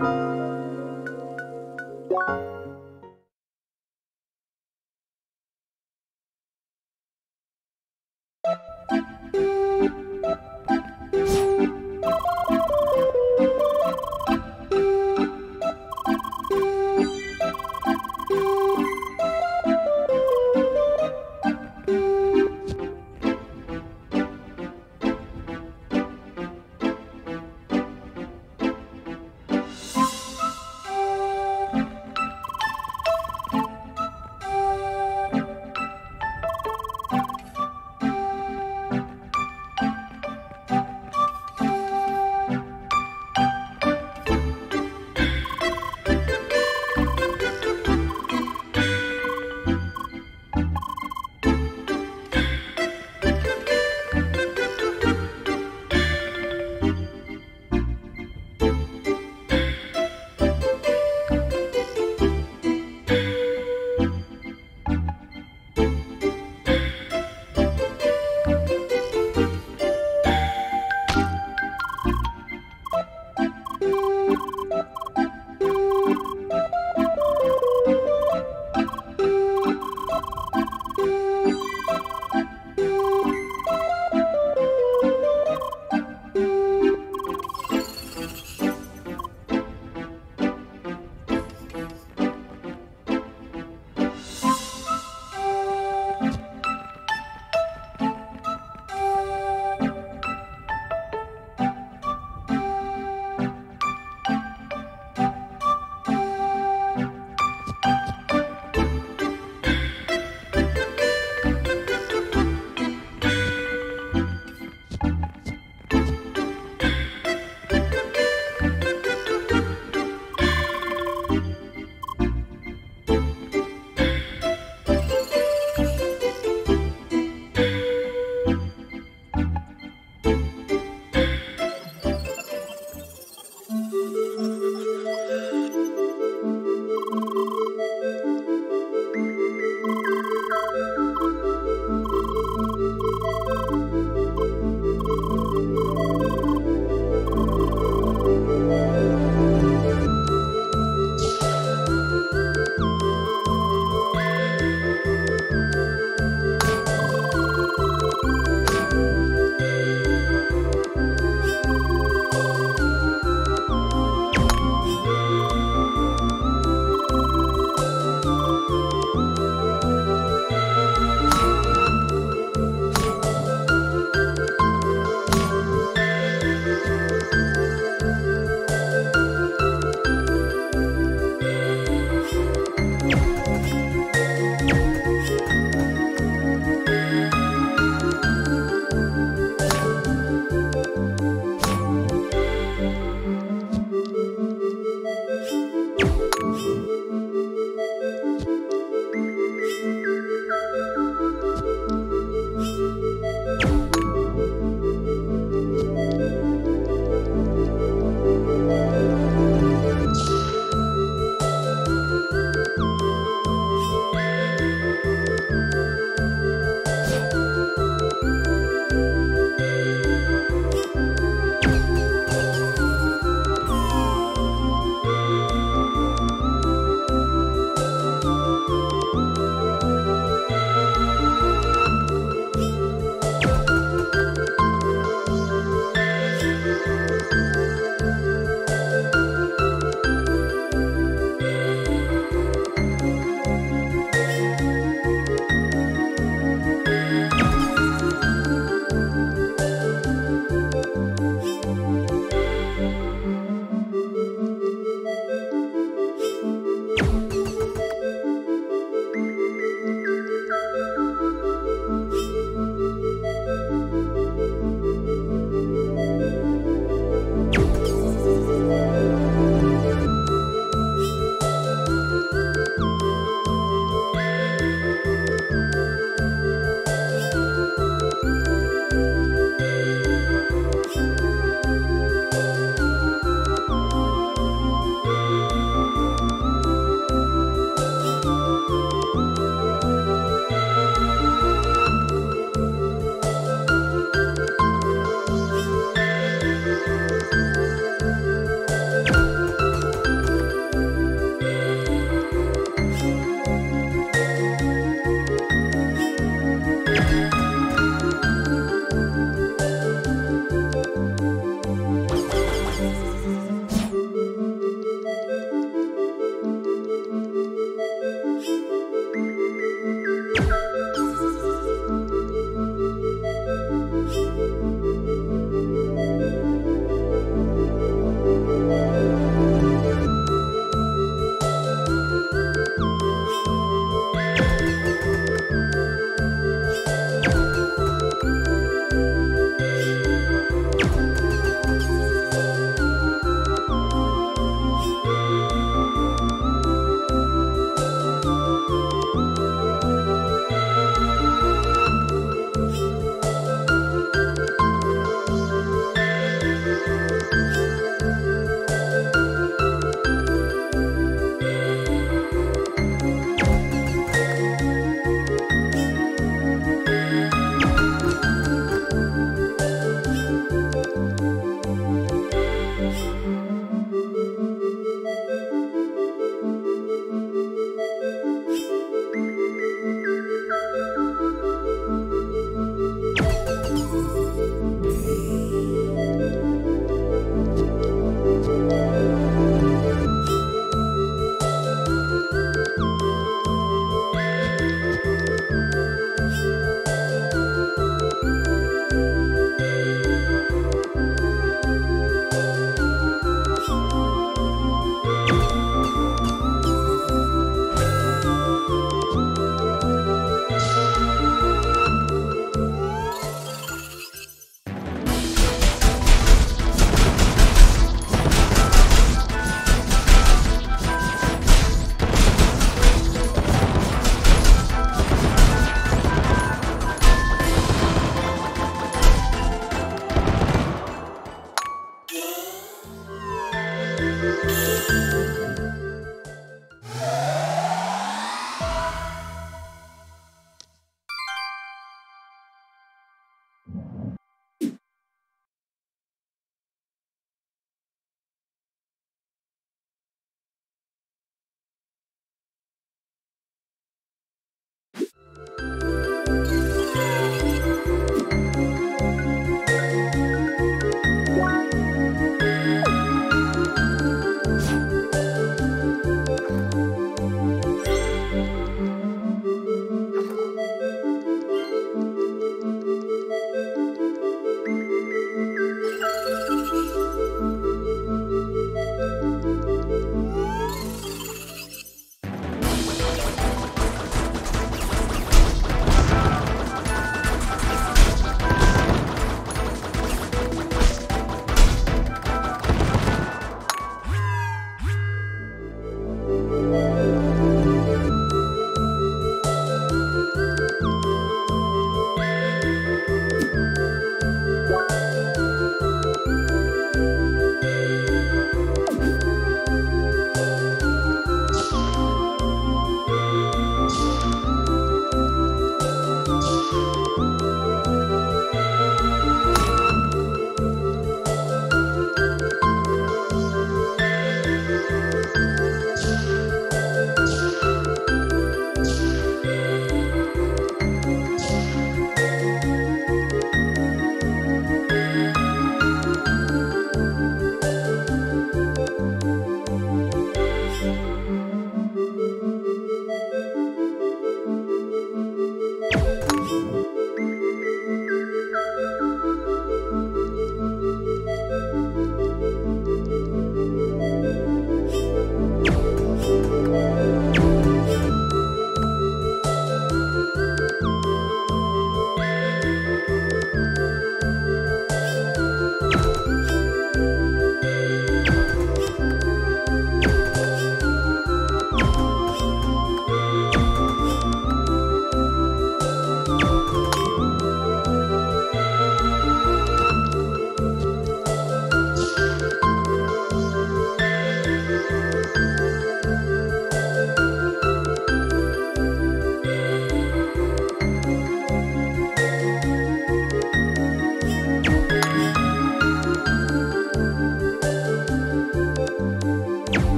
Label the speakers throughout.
Speaker 1: Thank you.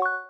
Speaker 1: Bye.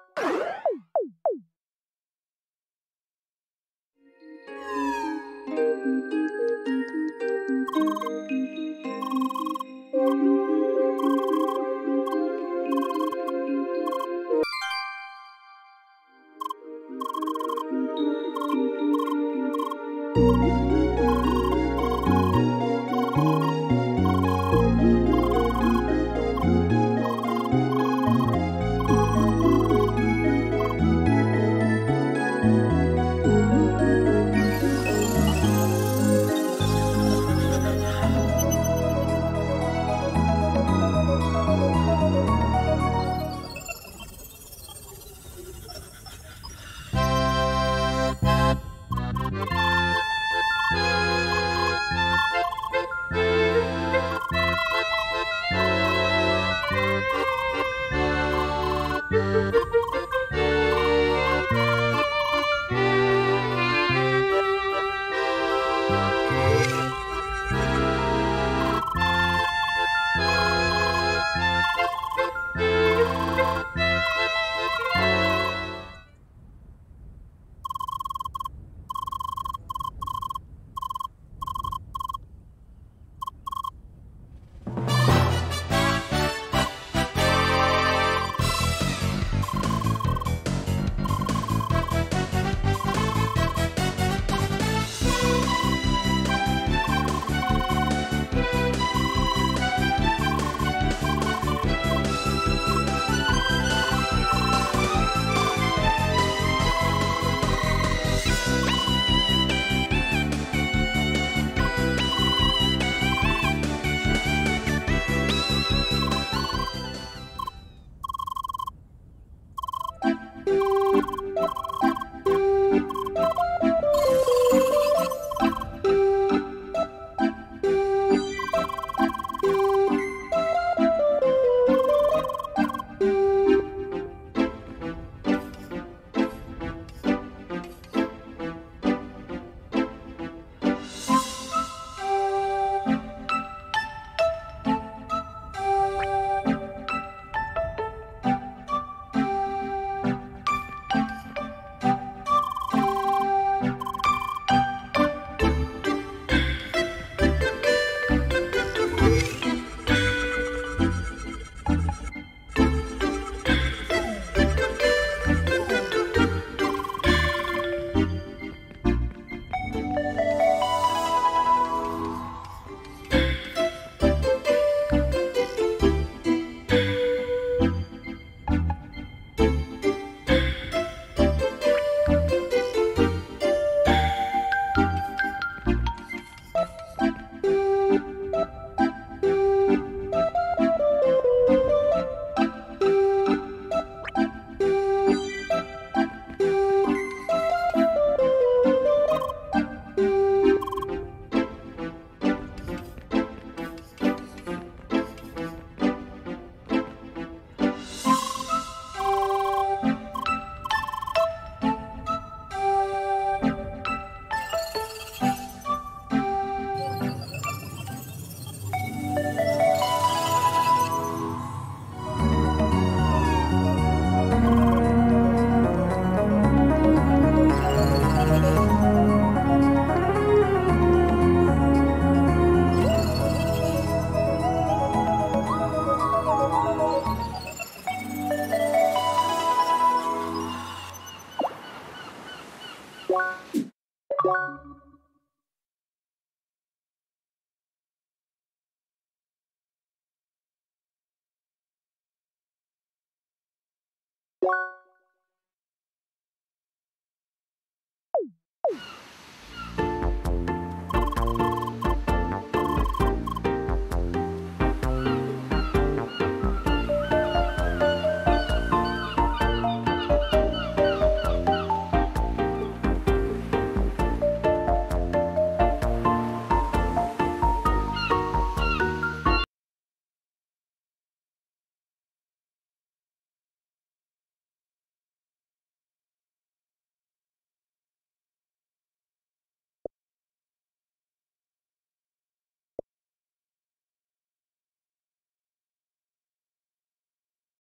Speaker 1: you